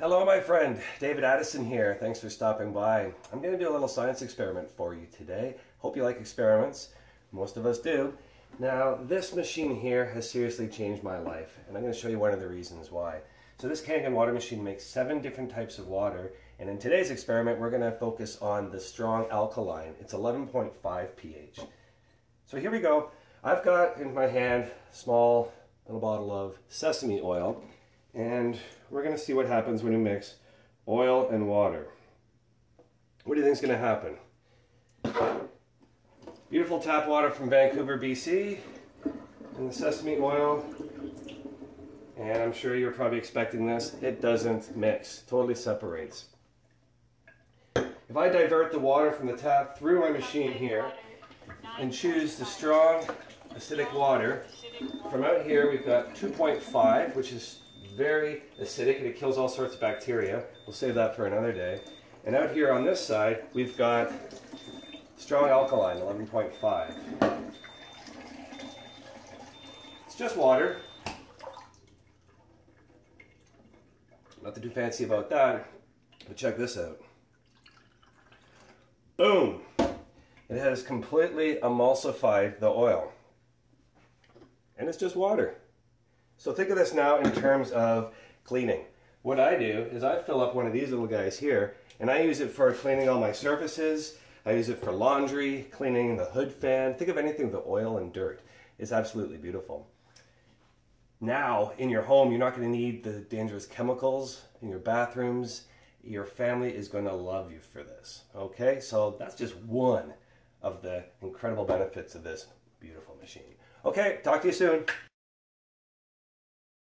Hello, my friend. David Addison here. Thanks for stopping by. I'm going to do a little science experiment for you today. Hope you like experiments. Most of us do. Now, this machine here has seriously changed my life, and I'm going to show you one of the reasons why. So this Kangen water machine makes seven different types of water, and in today's experiment, we're going to focus on the strong alkaline. It's 11.5 pH. So here we go. I've got in my hand a small little bottle of sesame oil, and we're going to see what happens when you mix oil and water. What do you think is going to happen? Beautiful tap water from Vancouver, BC, and the sesame oil. And I'm sure you're probably expecting this. It doesn't mix, totally separates. If I divert the water from the tap through my machine here and choose the strong acidic water, from out here we've got 2.5, which is very acidic and it kills all sorts of bacteria. We'll save that for another day. And out here on this side, we've got strong alkaline, 11.5. It's just water. Nothing too fancy about that, but check this out. Boom! It has completely emulsified the oil. And it's just water. So think of this now in terms of cleaning. What I do is I fill up one of these little guys here and I use it for cleaning all my surfaces. I use it for laundry, cleaning the hood fan. Think of anything with oil and dirt. It's absolutely beautiful. Now, in your home, you're not going to need the dangerous chemicals in your bathrooms. Your family is going to love you for this. Okay, so that's just one of the incredible benefits of this beautiful machine. Okay, talk to you soon.